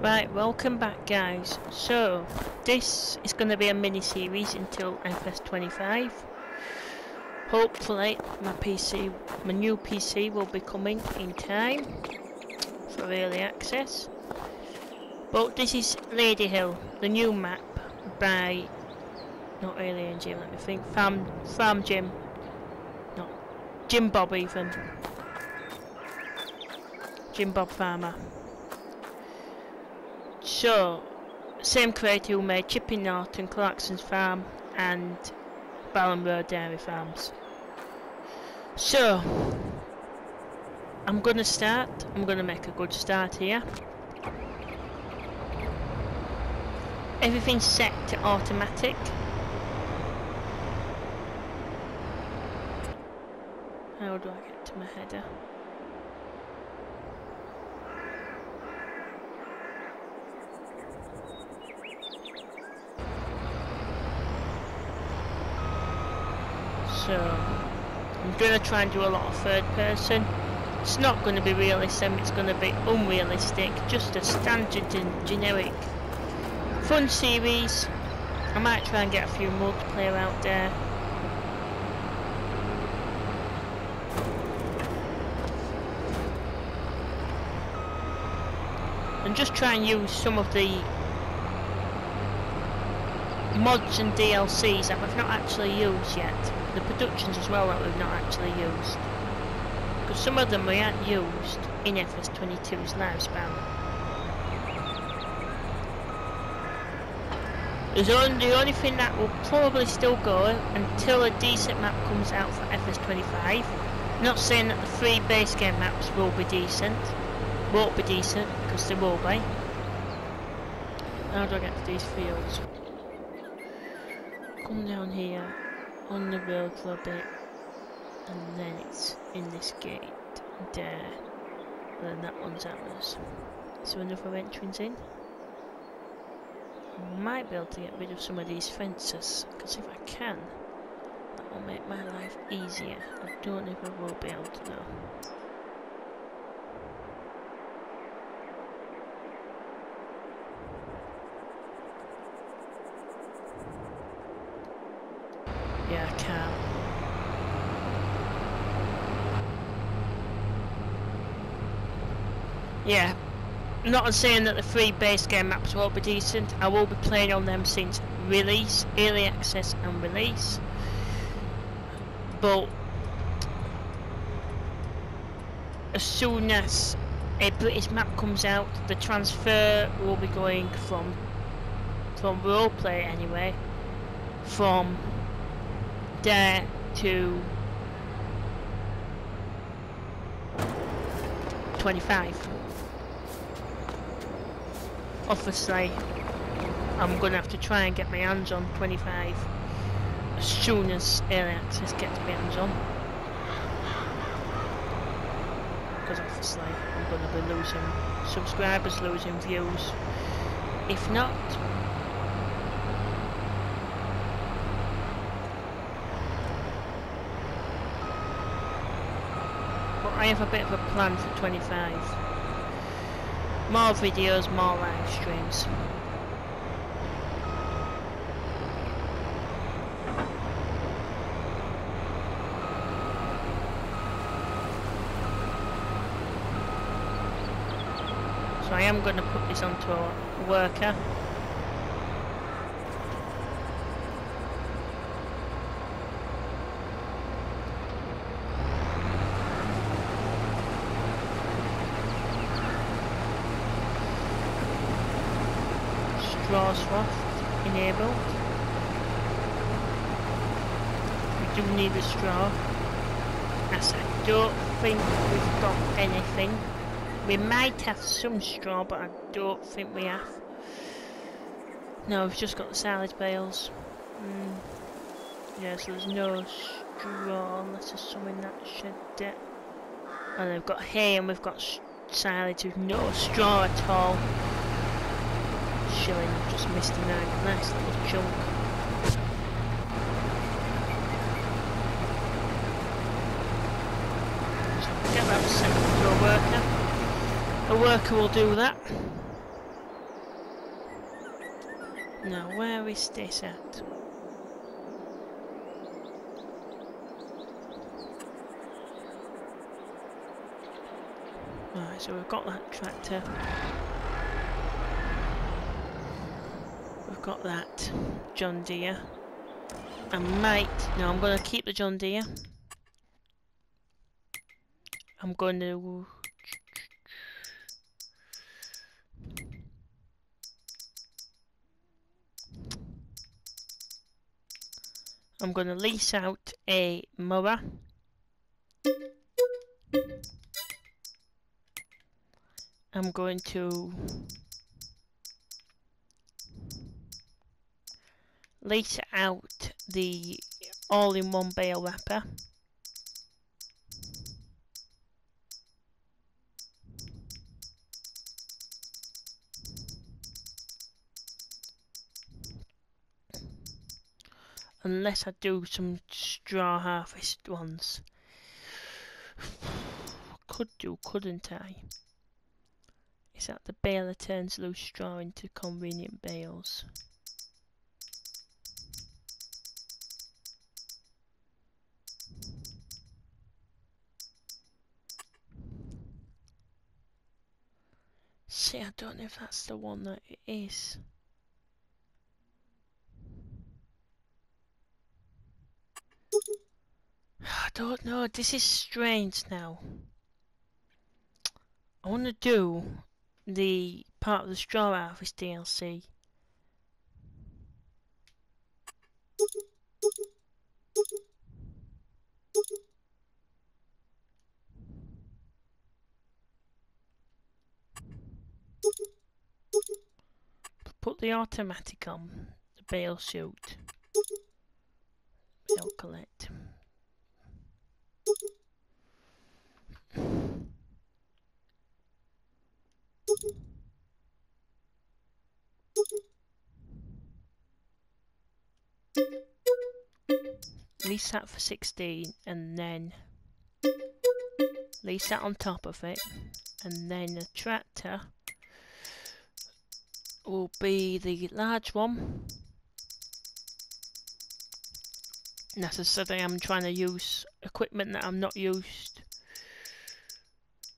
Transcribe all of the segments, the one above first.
Right, welcome back guys. So, this is going to be a mini-series until FS25. Hopefully my PC, my new PC will be coming in time for early access. But this is Lady Hill, the new map by, not Alien Jim, let me think, Farm, Farm Jim, not Jim Bob even. Jim Bob Farmer. So, same creator who made Chipping Norton, Clarkson's Farm and Balham Road Dairy Farms. So, I'm gonna start, I'm gonna make a good start here. Everything's set to automatic. How do I get to my header? So, I'm going to try and do a lot of third person. It's not going to be realistic, it's going to be unrealistic, just a standard and generic fun series. I might try and get a few multiplayer out there. And just try and use some of the mods and DLCs that we've not actually used yet. The productions as well that we've not actually used. Because some of them we hadn't used in FS22's lifespan. There's only, the only thing that will probably still go until a decent map comes out for FS25. Not saying that the free base game maps will be decent. Won't be decent, because they will be. How do I get to these fields? come down here on the road bit and then it's in this gate there and then that one's ours. So another entrance in might be able to get rid of some of these fences because if I can that will make my life easier. I don't know if I will be able to though Yeah, I can. Yeah, not saying that the free base game maps won't be decent. I will be playing on them since release, early access and release. But as soon as a British map comes out, the transfer will be going from from roleplay anyway, from there to 25 obviously I'm gonna have to try and get my hands on 25 as soon as early access gets my hands on. Because obviously I'm gonna be losing subscribers, losing views. If not I have a bit of a plan for 25. More videos, more live streams. So I am going to put this onto a worker. straw swath enabled. We do need a straw. As I don't think we've got anything. We might have some straw, but I don't think we have. No, we've just got the salad bales. Mm. Yeah, so there's no straw unless there's some in that shed there. And we've got hay and we've got silage with no straw at all shilling, just missed a nice little chunk. Get that sent to a worker. Will do that. Now, where is this at? Right, so we've got that tractor. We've got that John Deere. I might... No, I'm going to keep the John Deere. I'm going to... I'm going to lease out a mower. I'm going to lease out the all-in-one bale wrapper. Unless I do some straw harvest ones. Could do, couldn't I? Is that the baler turns loose straw into convenient bales? See, I don't know if that's the one that it is. I don't know, this is strange now. I want to do the part of the straw harvest DLC. Put the automatic on, the bale chute. Bale collect. That for 16 and then lease that on top of it and then the tractor will be the large one. Necessarily I'm trying to use equipment that I'm not used.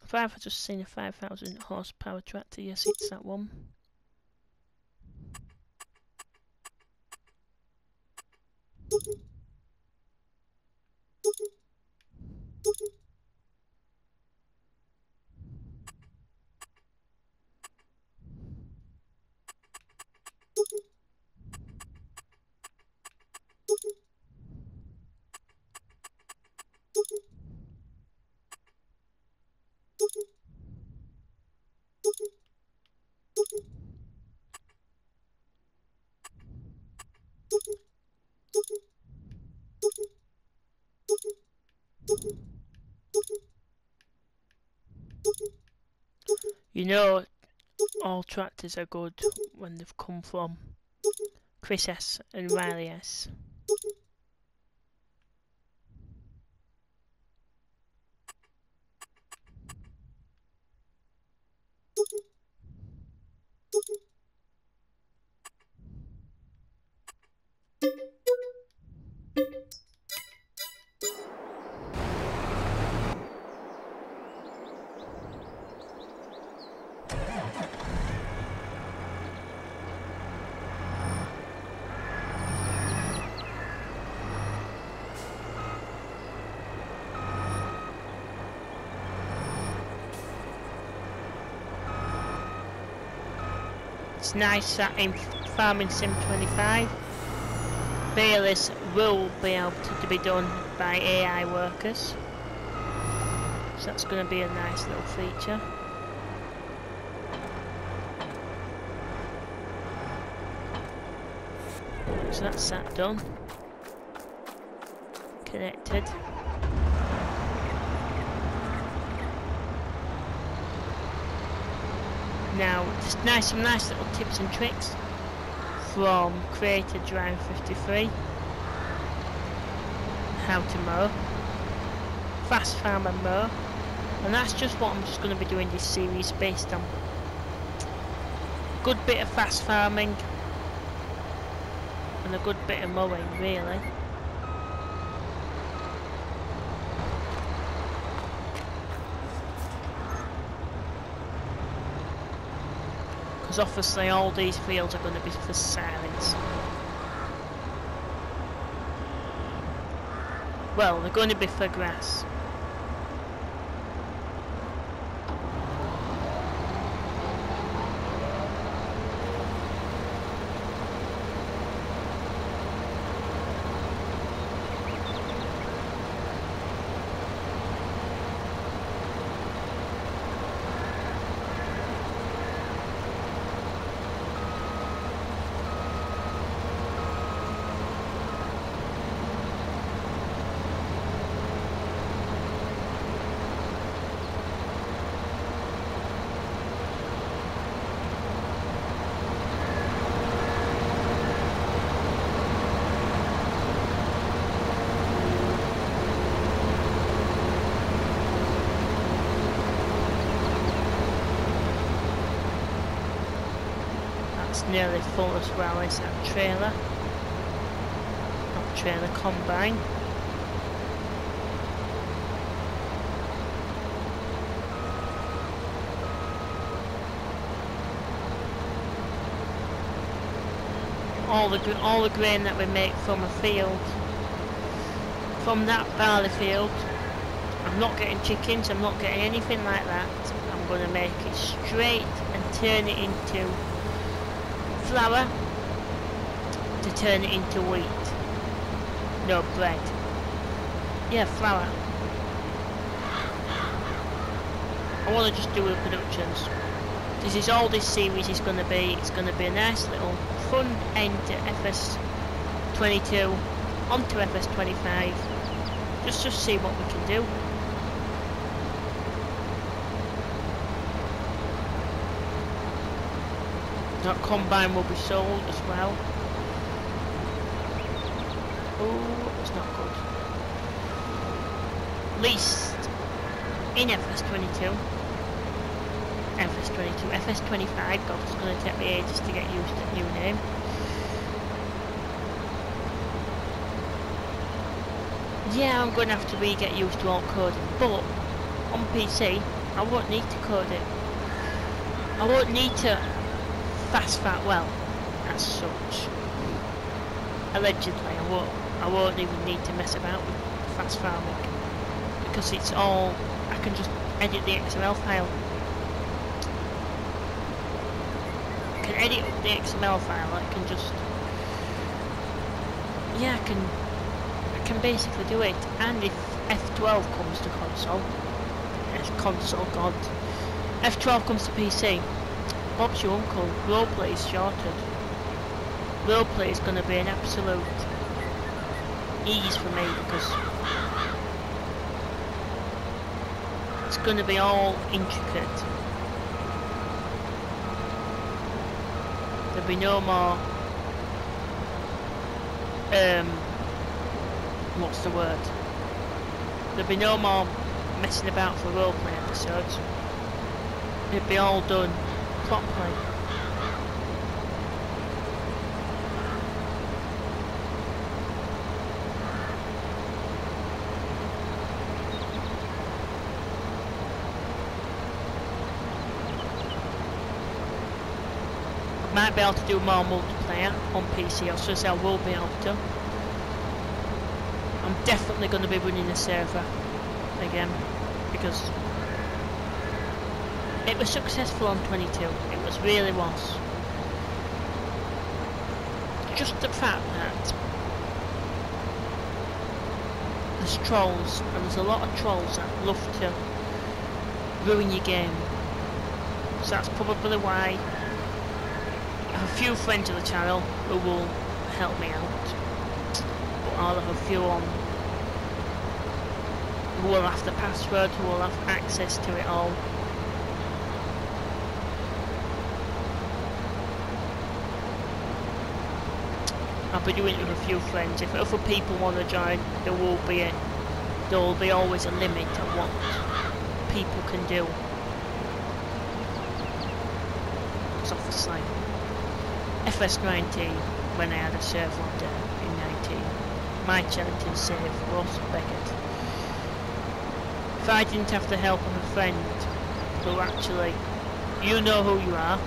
If I've just seen a 5000 horsepower tractor, yes it's that one. You know, all tractors are good when they've come from Chris S and Riley S. It's nice that in Farming Sim 25, balers will be able to, to be done by AI workers. So that's going to be a nice little feature. So that's that done. Connected. Now, just nice, some nice little tips and tricks from Creator Drive 53. How to mow. Fast farm and mow. And that's just what I'm just going to be doing this series based on. Good bit of fast farming. and a good bit of mowing, really. Because obviously all these fields are going to be for silage. Well, they're going to be for grass. That's nearly full as well as that trailer. Not trailer, combine. All the all the grain that we make from a field, from that barley field, I'm not getting chickens. I'm not getting anything like that. I'm going to make it straight and turn it into flour to turn it into wheat. No bread. Yeah, flour. I want to just do the productions. This is all this series is going to be. It's going to be a nice little fun end to FS22 onto FS25. Just to see what we can do. That combine will be sold as well. Oh, it's not good. Least in FS22. FS22, FS25, God, it's going to take me ages to get used to the new name. Yeah, I'm going to have to re-get used to all coding, but on PC, I won't need to code it. I won't need to fast fat well as such. Allegedly, I won't. I won't even need to mess about with fast farming because it's all. I can just edit the XML file. I can edit the XML file. I can just. Yeah, I can. I can basically do it. And if F12 comes to console, console, God, F12 comes to PC. Bob's your uncle. Roleplay is shorted. Roleplay is going to be an absolute ease for me because it's going to be all intricate. There'll be no more. Um, what's the word? There'll be no more messing about for roleplay episodes. It'll be all done properly. Might be able to do more multiplayer on PC, or so I will be able to. I'm definitely going to be running the server again because it was successful on 22. It was really was. Just the fact that there's trolls, and there's a lot of trolls that love to ruin your game. So that's probably why I have a few friends of the channel who will help me out. But I'll have a few on who will have the password, who will have access to it all. I'll be doing it with a few friends. If other people want to join, there will be a, there will be always a limit on what people can do. It's off the obviously, FS19 when I had a serve one day in 19. My Chellington save was Beckett. If I didn't have the help of a friend who actually, you know who you are,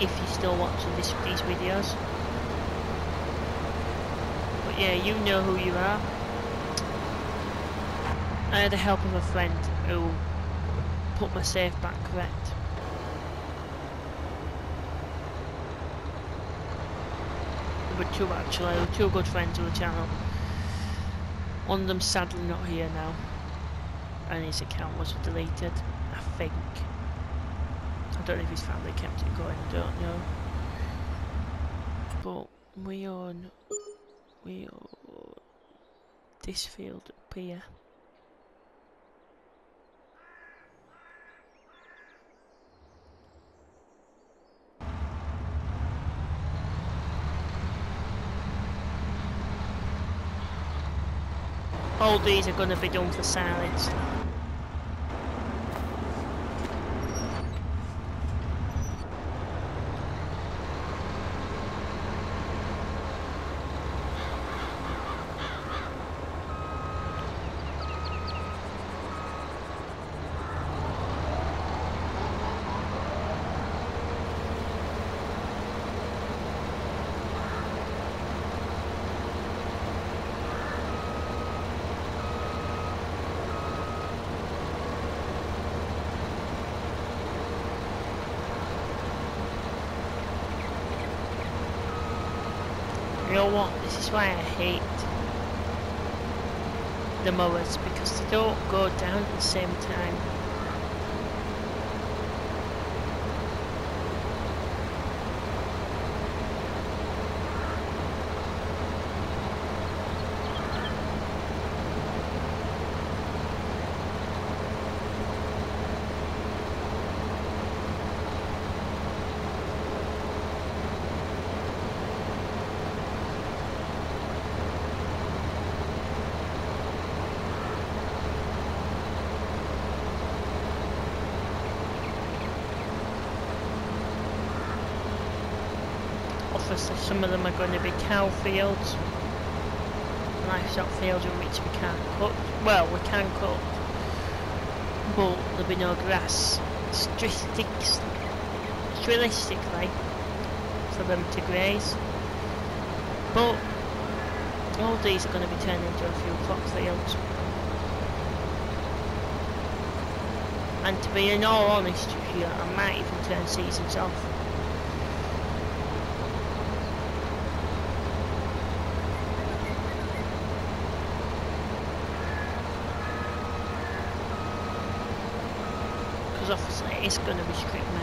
if you're still watching this, these videos. Yeah, you know who you are. I had the help of a friend who put my save back correct. But two actually, two good friends of the channel. One of them sadly not here now. And his account was deleted, I think. I don't know if his family kept it going, I don't know. But we own we this field here. All these are going to be done for silage. You know what? This is why I hate the mowers because they don't go down at the same time. Obviously some of them are going to be cow fields, livestock fields in which we can't cut. Well, we can cut, but there'll be no grass. Statistics, realistically, for them to graze. But all these are going to be turned into a few crop fields. And to be in all honest with you, I might even turn seasons off. It's going to restrict me.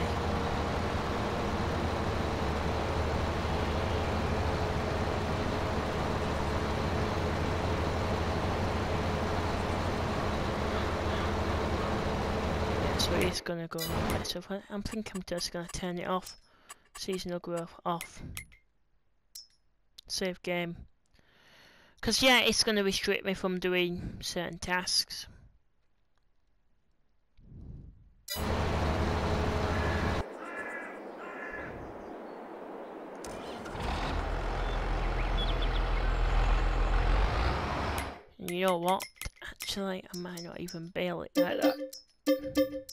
Yeah, so it's going to go in. So I, I'm thinking I'm just going to turn it off. Seasonal growth off. Save game. Because yeah, it's going to restrict me from doing certain tasks. You know what? Actually, I might not even bale it like that.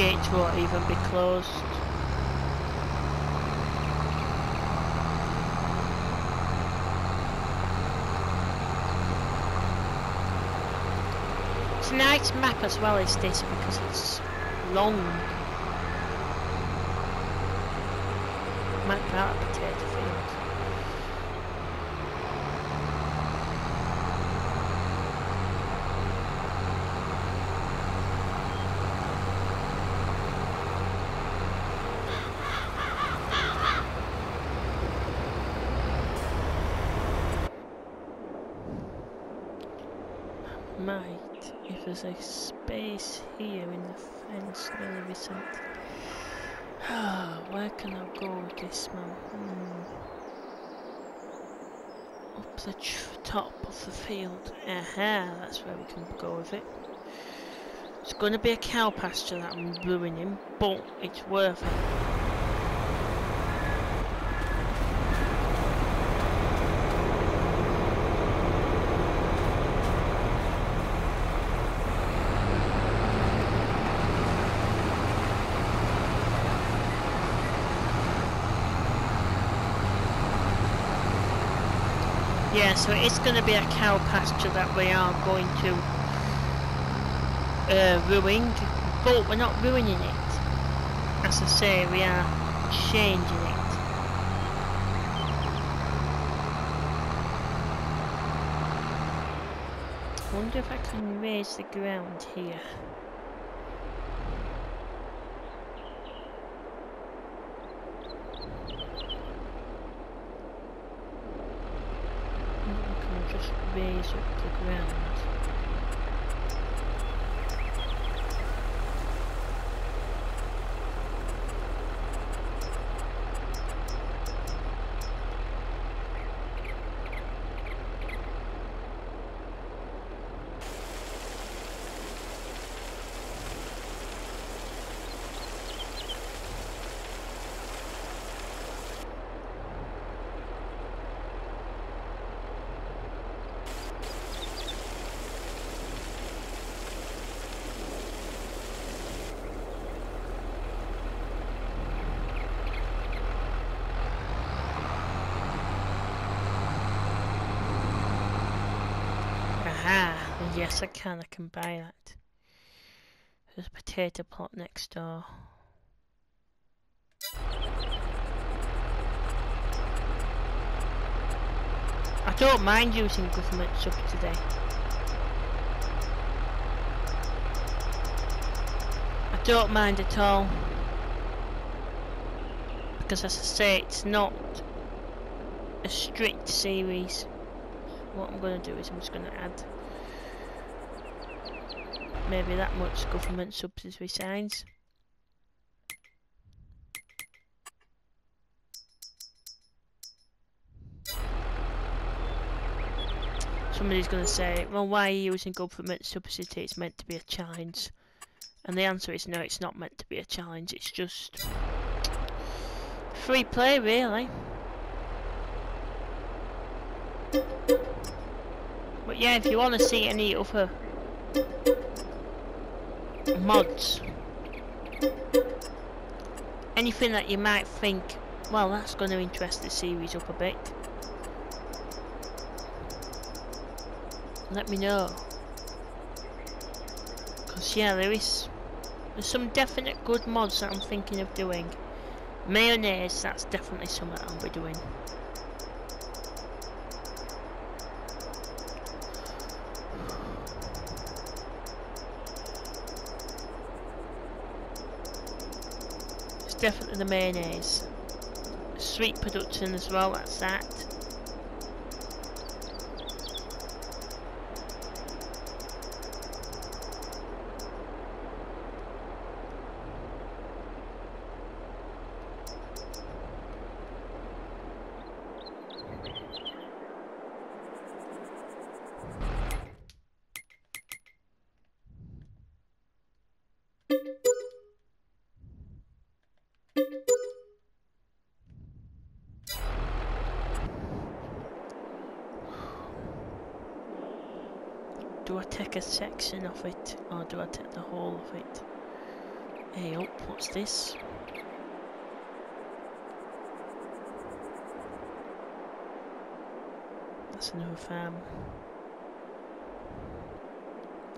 Gates won't even be closed. It's a nice map as well as this because it's long. Map out of potato field. might, if there's a space here in the fence, there isn't. Where can I go with this man? Hmm. Up the top of the field. Aha, that's where we can go with it. It's going to be a cow pasture that I'm ruining, but it's worth it. Yeah, so it's going to be a cow pasture that we are going to uh, ruin, but we're not ruining it. As I say, we are changing it. I wonder if I can raise the ground here. Raise up the ground. Yes, I can. I can buy that. There's a potato plot next door. I don't mind using government subsidy. I don't mind at all. Because as I say, it's not a strict series. What I'm going to do is I'm just going to add maybe that much government subsidy signs. Somebody's going to say, well, why are you using government subsidy? It's meant to be a challenge. And the answer is no, it's not meant to be a challenge. It's just free play, really. But yeah, if you want to see any other mods. Anything that you might think, well that's going to interest the series up a bit. Let me know. Because yeah, there is there's some definite good mods that I'm thinking of doing. Mayonnaise, that's definitely something I'll be doing. Definitely the mayonnaise. Sweet production as well, that's that. Do I take a section of it or do I take the whole of it? Hey up, what's this? That's another farm.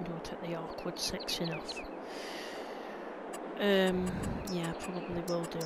Do I take the awkward section off? Um, yeah, probably will do.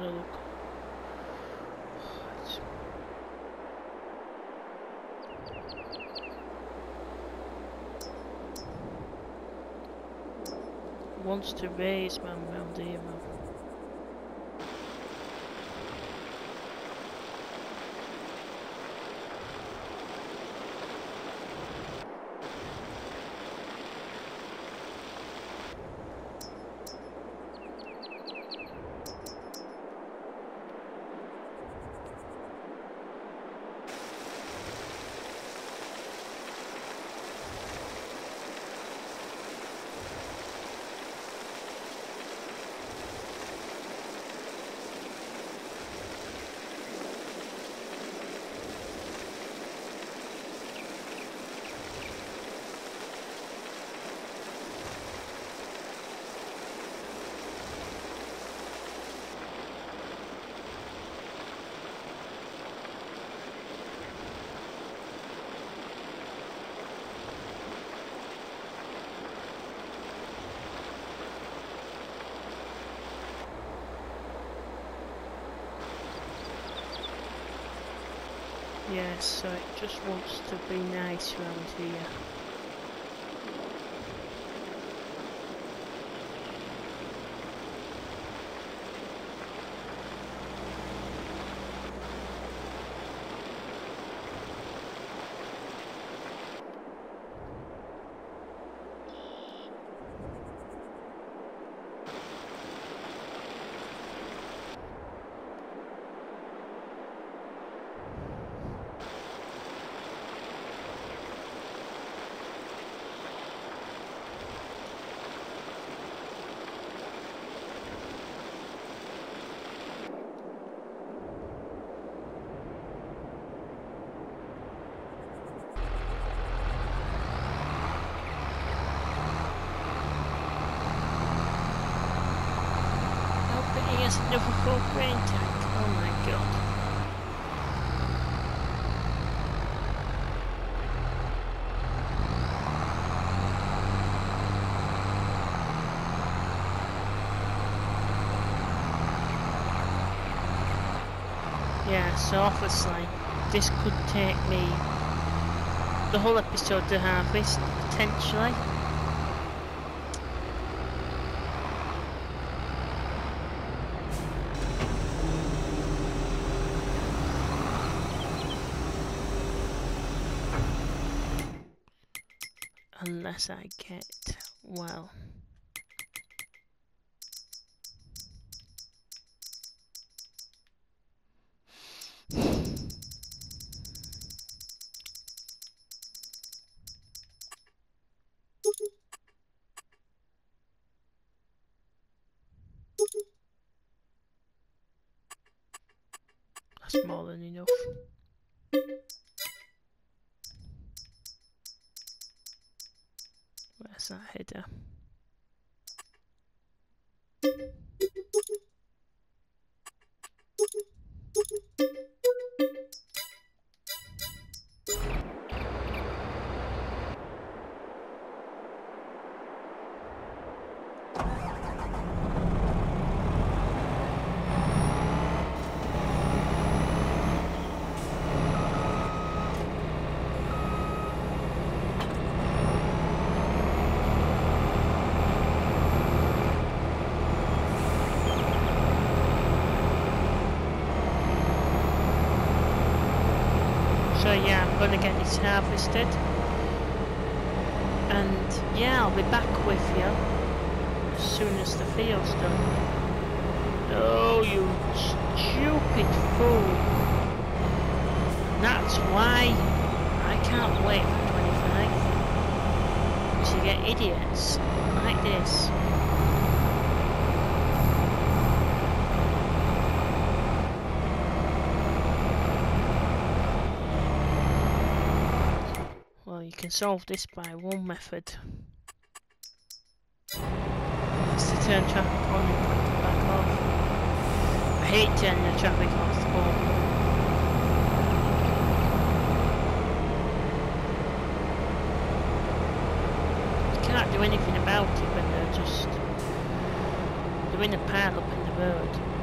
Look. Wants to raise man round here, Yes, so it just wants to be nice around here. Oh, but he has another full grain tank. Oh my god. So obviously this could take me the whole episode to harvest, potentially. Unless I get, well... That's more than enough. Where's that header? Harvested. And yeah, I'll be back with you as soon as the field's done. No, you stupid fool. That's why I can't wait for 25. Because you get idiots like this. You can solve this by one method. It's to turn traffic on and put back off. I hate turning the traffic off, you can't do anything about it when they're just in a pile up in the road.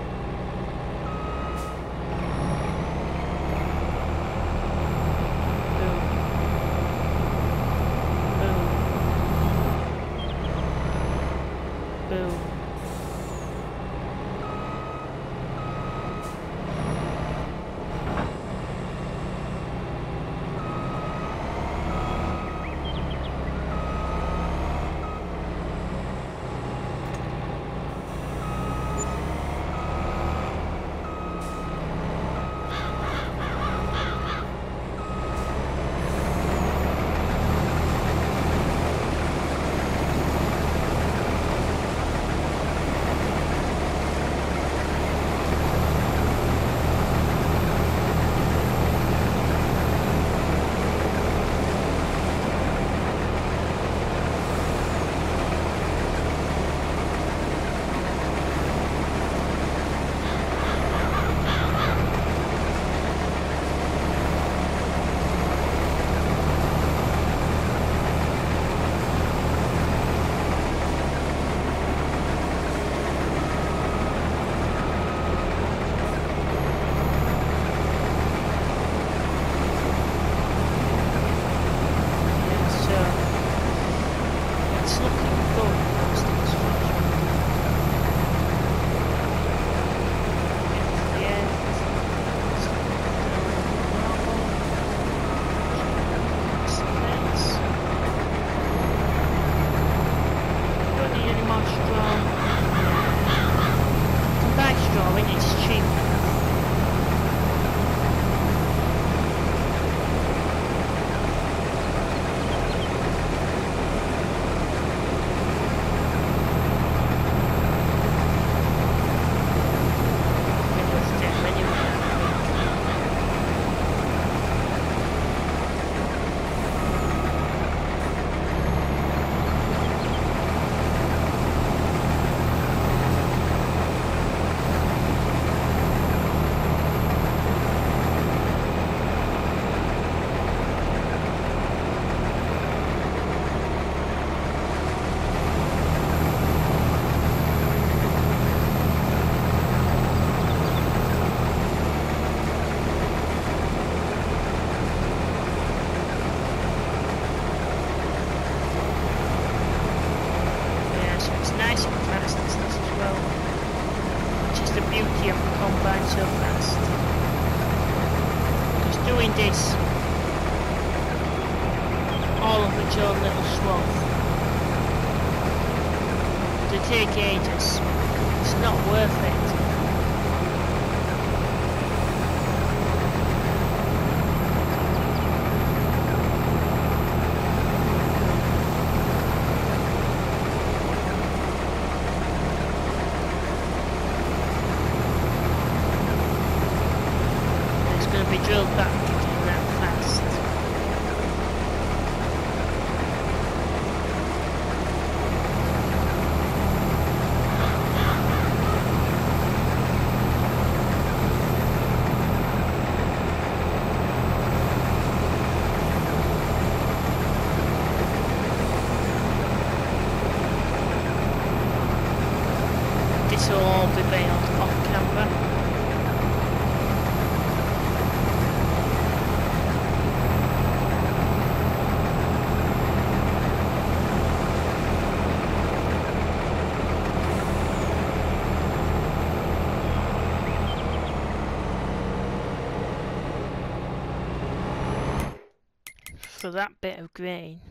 That bit of grain.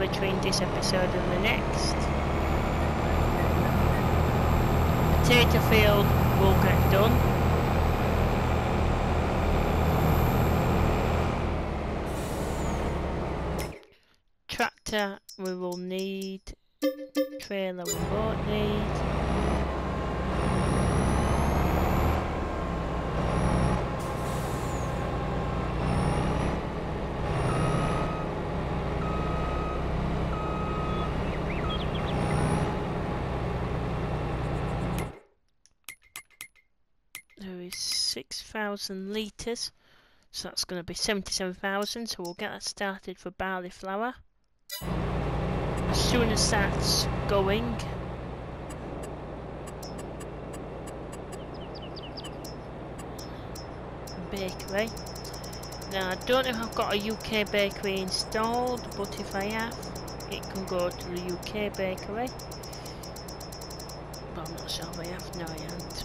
Between this episode and the next. Potato field will get done. Tractor we will need. Trailer we won't need. is 6,000 litres. So that's going to be 77,000. So we'll get that started for barley flour. As soon as that's going, bakery. Now I don't know if I've got a UK bakery installed, but if I have, it can go to the UK bakery. But I'm not sure if I have, no I haven't.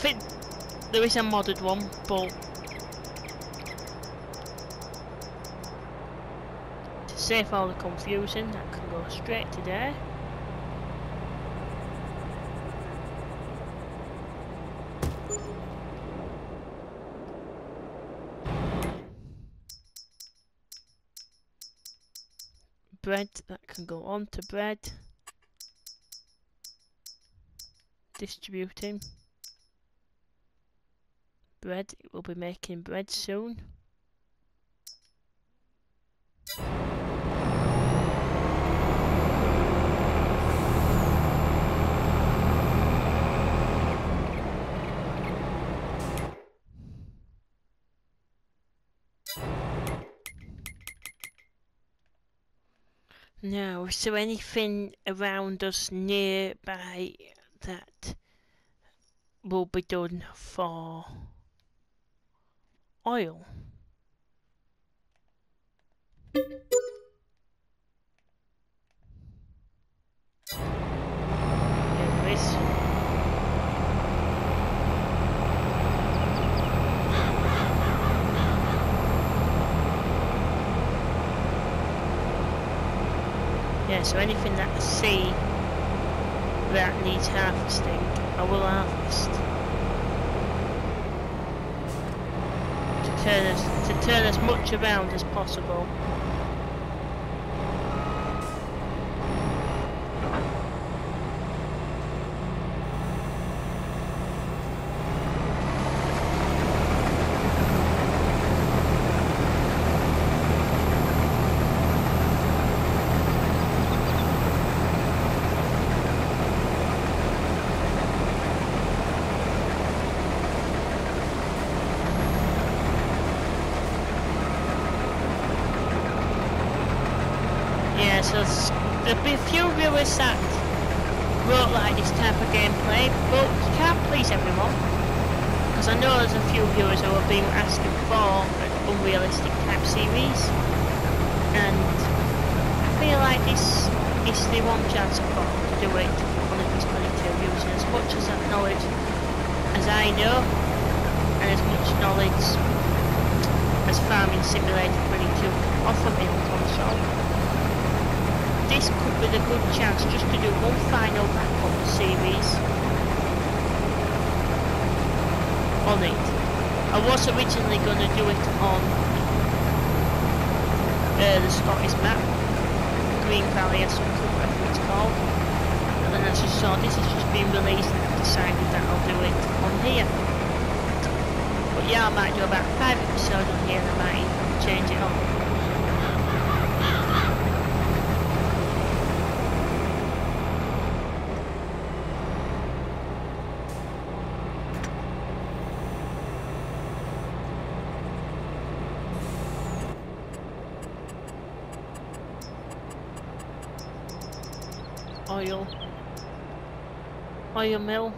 Think there is a modded one, but to save all the confusion, that can go straight to there. Bread, that can go on to bread. Distributing bread. We'll be making bread soon. Is there anything around us nearby that will be done for oil. Yeah, so anything that I see that needs harvesting, I will harvest. Turn to turn as much around as possible. there'll be a few viewers that won't like this type of gameplay, but you can't everyone. Because I know there's a few viewers who have been asking for an unrealistic type series, and I feel like this is the one chance I've got to do it on Olympus 22 using as much as that knowledge as I know, and as much knowledge as Farming Simulator 22 can offer me on console this could be the good chance just to do one final backup series on it. I was originally going to do it on uh, the Scottish map, Green Valley or something, whatever it's called. And then I just saw this has just been released and I've decided that I'll do it on here. But yeah, I might do about five episodes on here and I might change it on. Oh, Hiya, Mill.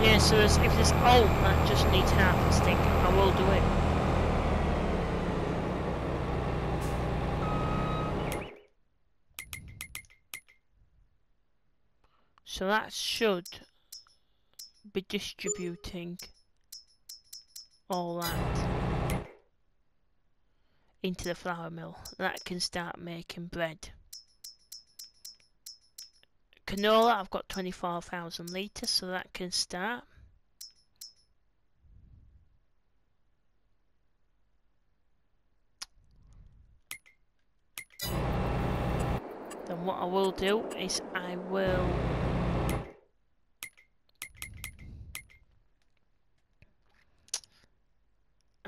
Yeah, so if there's old that just needs half a stick, I will do it. So that should be distributing all that into the flour mill. That can start making bread. Canola, I've got 24,000 litres, so that can start. Then what I will do is I will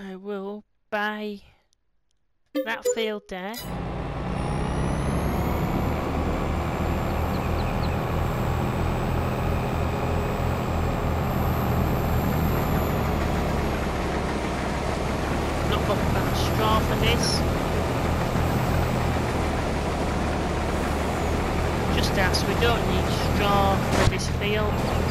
I will buy that field there. Not got enough straw for this. Just as we don't need straw for this field.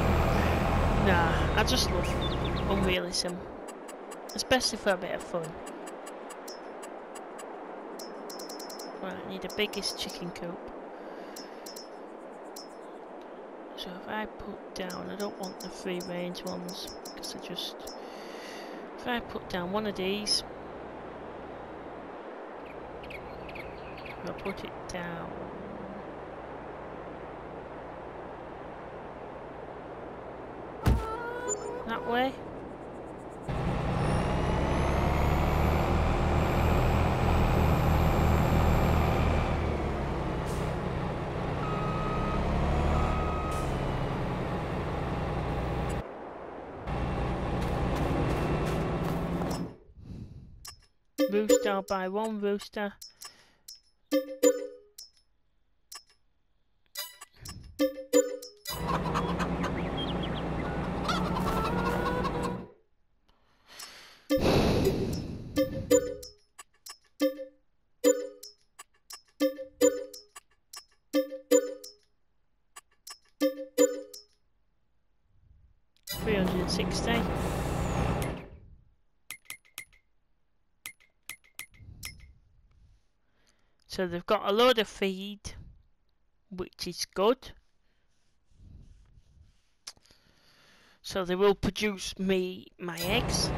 Nah, I just love unrealism. Especially for a bit of fun. Right, I need the biggest chicken coop. So if I put down, I don't want the free range ones, because I just... If I put down one of these, I'll put it down that way. Rooster by one rooster. 360. So they've got a load of feed, which is good. So they will produce me my eggs.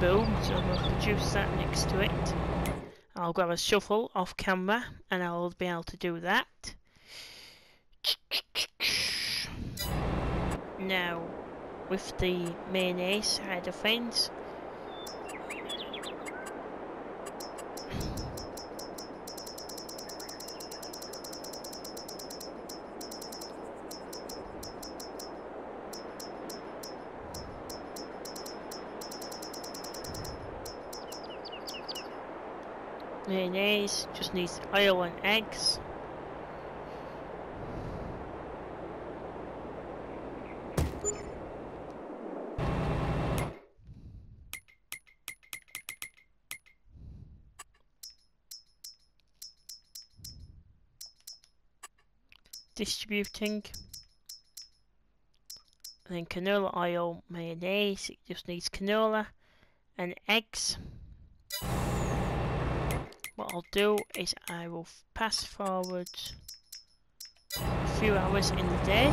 Boom, so we'll produce that next to it. I'll grab a shovel off camera and I'll be able to do that. Now, with the mayonnaise side of things, mayonnaise, just needs oil and eggs. Distributing. And then canola oil, mayonnaise, it just needs canola and eggs what I'll do is I will pass forward a few hours in the day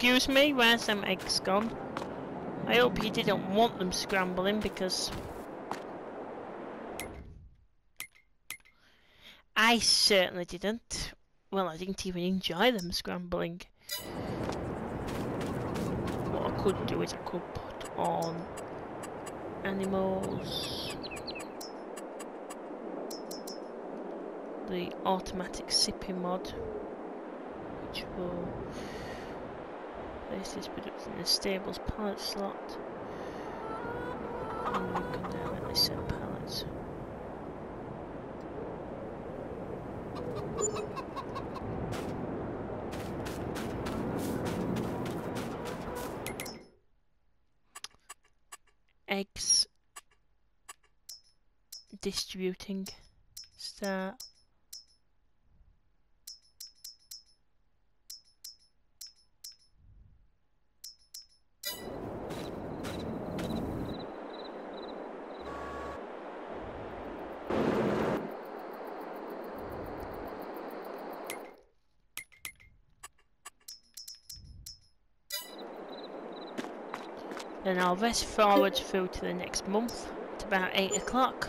Excuse me, where's them eggs gone? I hope he didn't want them scrambling because... I certainly didn't. Well, I didn't even enjoy them scrambling. What I could do is I could put on animals. The automatic sipping mod, which will place this product in the stables pallet slot. Oh, and we let me set pallets. Eggs distributing start Then I'll rest forward through to the next month at about 8 o'clock.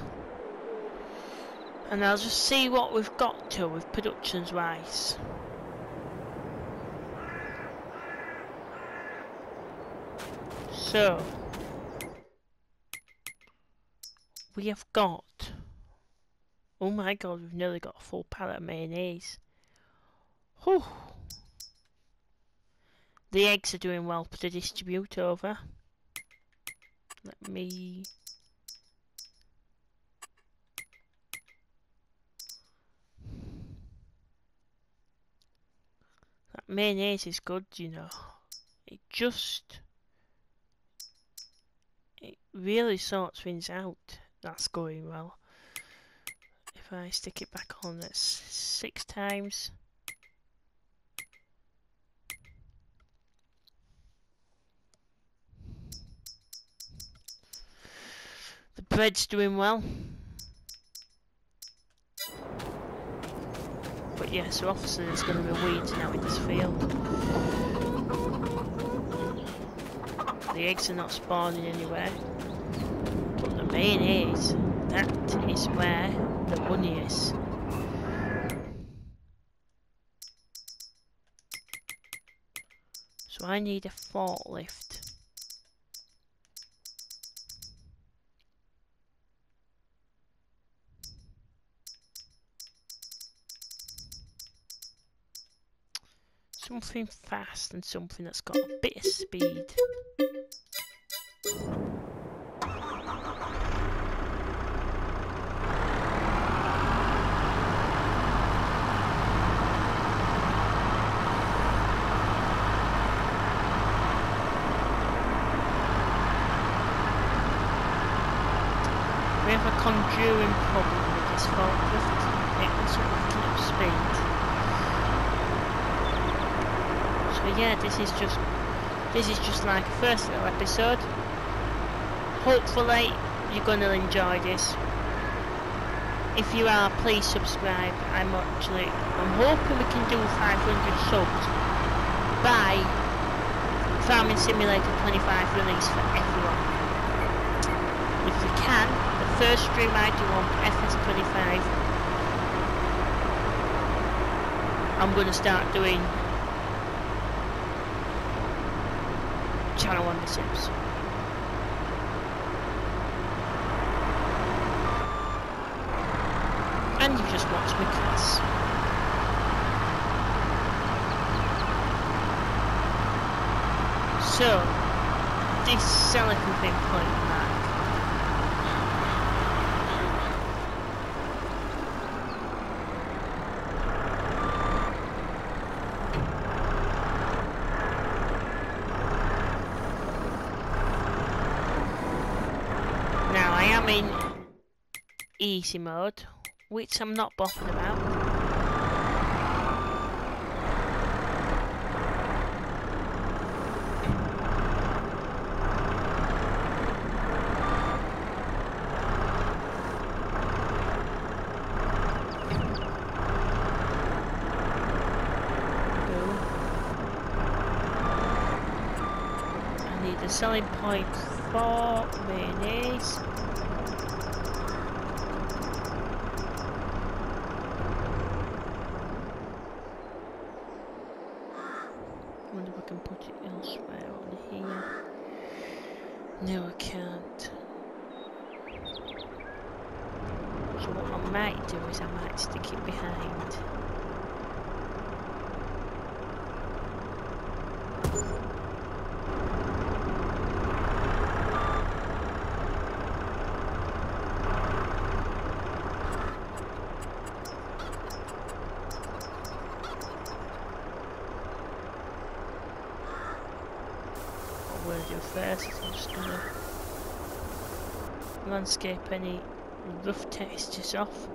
And I'll just see what we've got to with productions wise. So, we have got, oh my god, we've nearly got a full pallet of mayonnaise. Whew. The eggs are doing well to distribute over. Let me... That mayonnaise is good, you know. It just... It really sorts things out. That's going well. If I stick it back on, that's six times. Bread's doing well. But yeah, so obviously there's going to be weeds now in this field. The eggs are not spawning anywhere. But the main is, that is where the money is. So I need a forklift. Something fast and something that's got a bit of speed. We have a conjuring problem with this forklift. It also keeps speed. But yeah, this is just this is just like a first little episode. Hopefully you're gonna enjoy this. If you are, please subscribe. I'm actually I'm hoping we can do 500 subs by Farming Simulator 25 release for everyone. If we can, the first stream I do on FS25 I'm going to start doing channel easy mode, which I'm not bothered about. selling point for mayonnaise any rough textures off.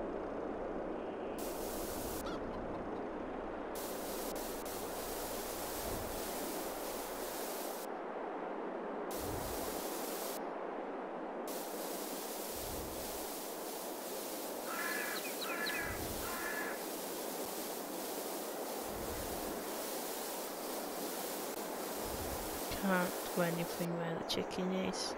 Can't do anything where the chicken is.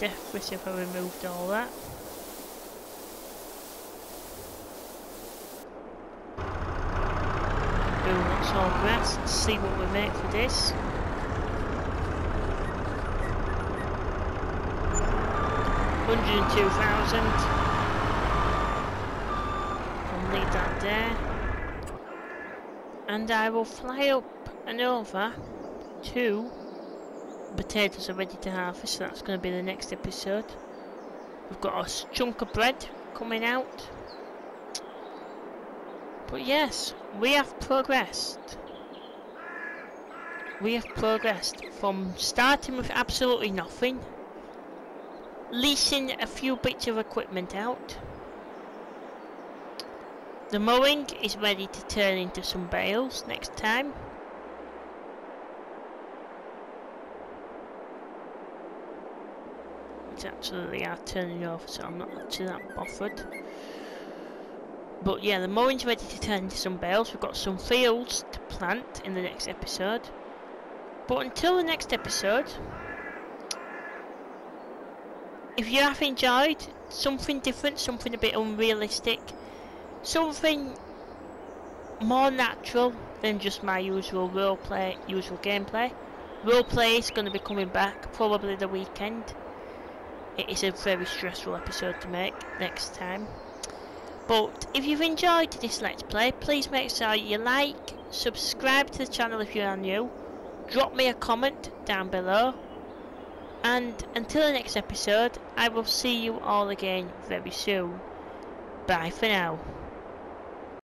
Wish if I removed all that. Boom, that's all grass. Let's see what we make for this. Hundred and two thousand. I'll that there. And I will fly up and over to potatoes are ready to harvest, so that's going to be the next episode. We've got a chunk of bread coming out. But yes, we have progressed. We have progressed from starting with absolutely nothing, leasing a few bits of equipment out. The mowing is ready to turn into some bales next time. It's absolutely are turning over, so I'm not actually that bothered. But yeah, the mowing's ready to turn into some bales. We've got some fields to plant in the next episode. But until the next episode, if you have enjoyed something different, something a bit unrealistic, something more natural than just my usual roleplay, usual gameplay. Roleplay is going to be coming back probably the weekend. It is a very stressful episode to make next time. But if you've enjoyed this Let's Play, please make sure you like, subscribe to the channel if you are new, drop me a comment down below, and until the next episode, I will see you all again very soon. Bye for now.